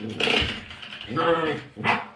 음. 음. 음. 음.